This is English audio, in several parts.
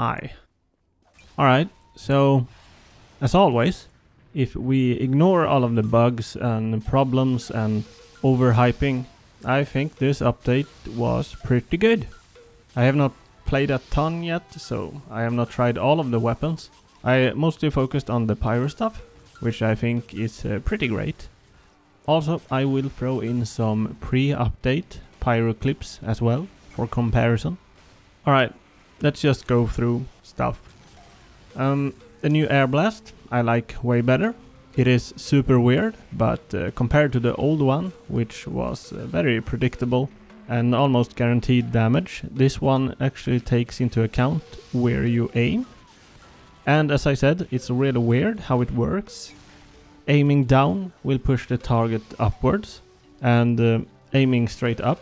hi. Alright, so as always, if we ignore all of the bugs and problems and overhyping, I think this update was pretty good. I have not played a ton yet, so I have not tried all of the weapons. I mostly focused on the pyro stuff, which I think is uh, pretty great. Also, I will throw in some pre-update pyro clips as well for comparison. Alright, let's just go through stuff. Um, the new Air Blast I like way better. It is super weird, but uh, compared to the old one, which was uh, very predictable and almost guaranteed damage, this one actually takes into account where you aim. And as I said, it's really weird how it works. Aiming down will push the target upwards, and uh, aiming straight up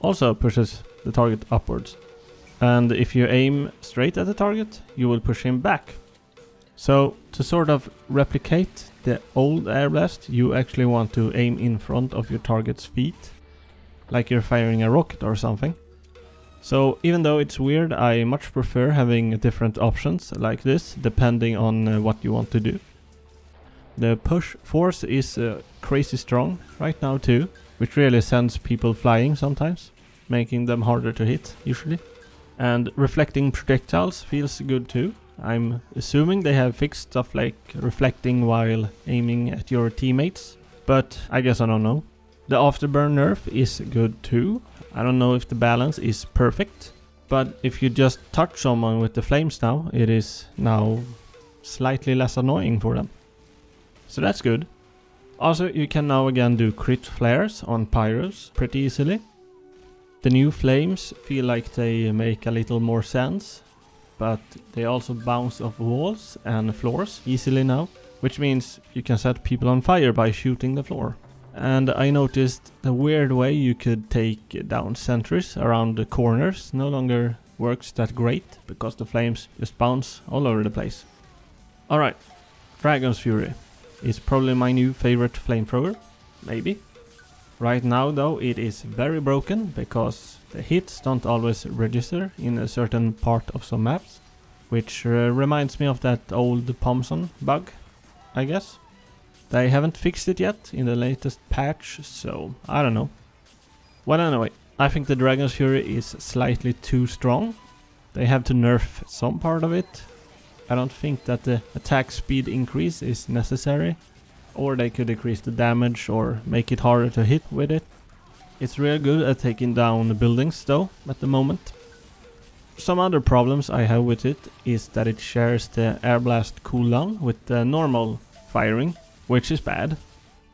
also pushes the target upwards. And if you aim straight at the target, you will push him back. So to sort of replicate the old air blast, you actually want to aim in front of your target's feet, like you're firing a rocket or something. So even though it's weird, I much prefer having different options like this, depending on uh, what you want to do. The push force is uh, crazy strong right now too, which really sends people flying sometimes, making them harder to hit usually. And reflecting projectiles feels good too. I'm assuming they have fixed stuff like reflecting while aiming at your teammates, but I guess I don't know. The afterburn nerf is good too. I don't know if the balance is perfect, but if you just touch someone with the flames now, it is now slightly less annoying for them. So that's good. Also, you can now again do crit flares on pyros pretty easily. The new flames feel like they make a little more sense, but they also bounce off walls and floors easily now, which means you can set people on fire by shooting the floor. And I noticed the weird way you could take down sentries around the corners no longer works that great, because the flames just bounce all over the place. Alright, Dragon's Fury is probably my new favorite flamethrower, maybe. Right now though it is very broken because the hits don't always register in a certain part of some maps, which uh, reminds me of that old Pomson bug, I guess. They haven't fixed it yet in the latest patch, so I don't know. Well anyway, I think the Dragon's Fury is slightly too strong. They have to nerf some part of it. I don't think that the attack speed increase is necessary or they could decrease the damage or make it harder to hit with it. It's real good at taking down buildings though, at the moment. Some other problems I have with it is that it shares the air blast cooldown with the normal firing, which is bad.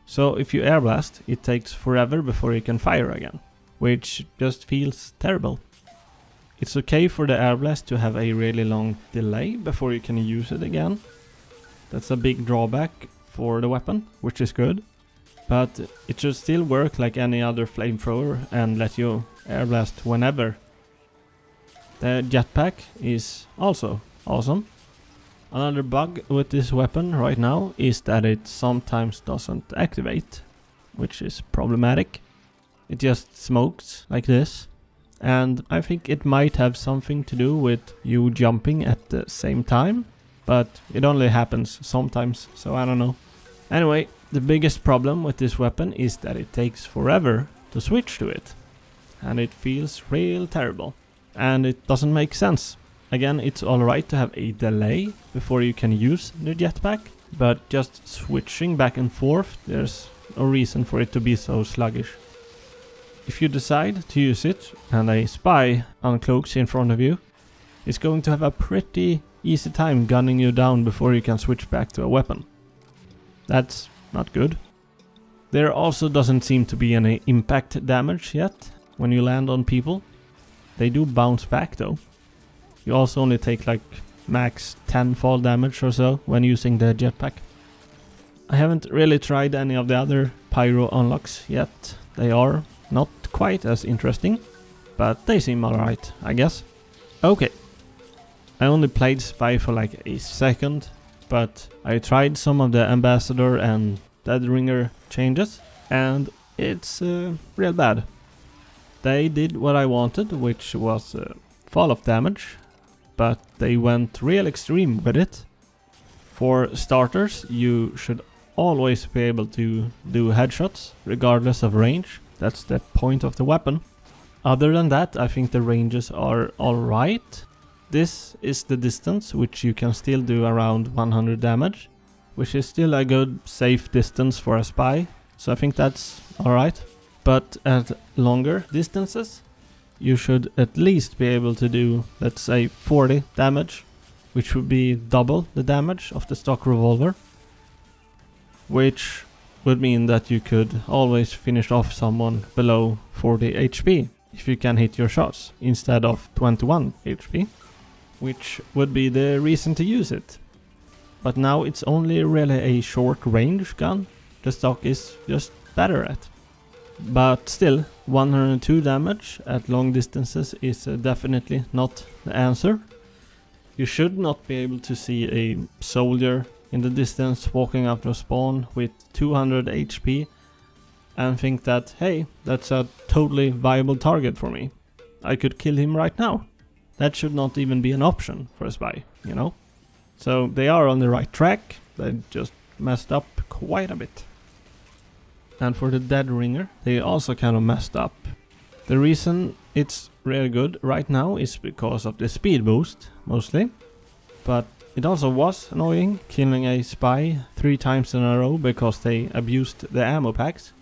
So if you air blast, it takes forever before you can fire again, which just feels terrible. It's okay for the air blast to have a really long delay before you can use it again. That's a big drawback for the weapon, which is good. But it should still work like any other flamethrower and let you air blast whenever. The jetpack is also awesome. Another bug with this weapon right now is that it sometimes doesn't activate, which is problematic. It just smokes like this. And I think it might have something to do with you jumping at the same time, but it only happens sometimes, so I don't know. Anyway, the biggest problem with this weapon is that it takes forever to switch to it. And it feels real terrible. And it doesn't make sense. Again, it's alright to have a delay before you can use the jetpack, but just switching back and forth, there's no reason for it to be so sluggish. If you decide to use it and a spy uncloaks in front of you, it's going to have a pretty easy time gunning you down before you can switch back to a weapon. That's not good. There also doesn't seem to be any impact damage yet when you land on people. They do bounce back though. You also only take like max 10 fall damage or so when using the jetpack. I haven't really tried any of the other pyro unlocks yet. They are not quite as interesting, but they seem alright, I guess. Okay. I only played Spy for like a second but I tried some of the Ambassador and Dead Ringer changes and it's uh, real bad. They did what I wanted, which was uh, fall of damage, but they went real extreme with it. For starters, you should always be able to do headshots, regardless of range. That's the point of the weapon. Other than that, I think the ranges are alright. This is the distance, which you can still do around 100 damage, which is still a good safe distance for a spy, so I think that's alright. But at longer distances, you should at least be able to do, let's say, 40 damage, which would be double the damage of the stock revolver, which would mean that you could always finish off someone below 40 HP if you can hit your shots instead of 21 HP, which would be the reason to use it. But now it's only really a short range gun, the stock is just better at. But still, 102 damage at long distances is uh, definitely not the answer. You should not be able to see a soldier in the distance walking out of spawn with 200 HP and think that, hey, that's a totally viable target for me. I could kill him right now. That should not even be an option for a spy, you know? So they are on the right track, they just messed up quite a bit. And for the Dead Ringer, they also kind of messed up. The reason it's really good right now is because of the speed boost, mostly. But it also was annoying killing a spy three times in a row because they abused the ammo packs.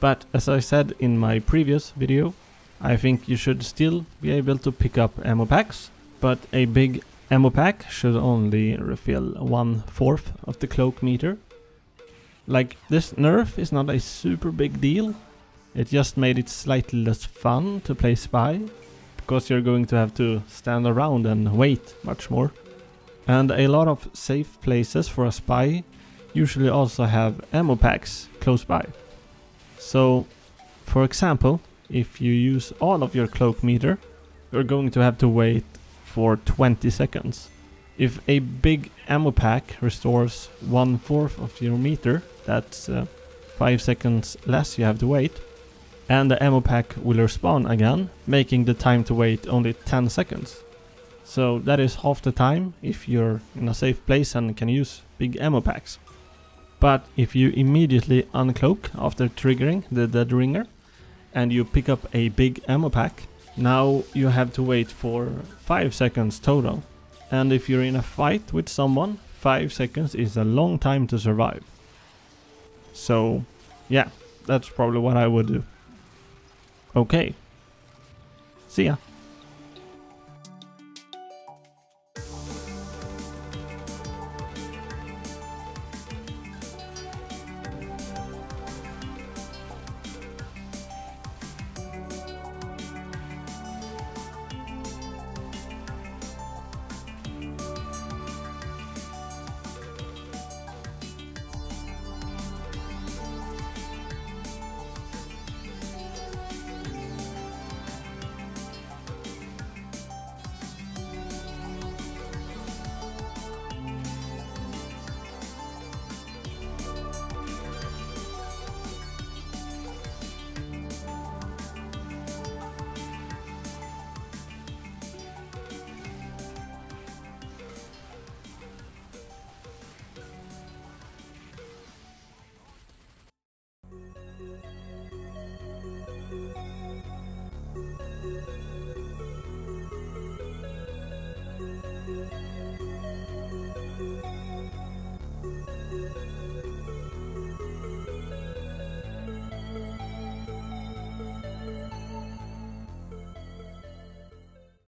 But as I said in my previous video, I think you should still be able to pick up ammo packs, but a big ammo pack should only refill one fourth of the cloak meter like, this nerf is not a super big deal. It just made it slightly less fun to play Spy, because you're going to have to stand around and wait much more. And a lot of safe places for a Spy usually also have ammo packs close by. So, for example, if you use all of your cloak meter, you're going to have to wait for 20 seconds. If a big ammo pack restores one fourth of your meter, that's uh, 5 seconds less you have to wait. And the ammo pack will respawn again, making the time to wait only 10 seconds. So that is half the time if you're in a safe place and can use big ammo packs. But if you immediately uncloak after triggering the dead ringer and you pick up a big ammo pack, now you have to wait for 5 seconds total. And if you're in a fight with someone, 5 seconds is a long time to survive. So, yeah, that's probably what I would do. Okay. See ya.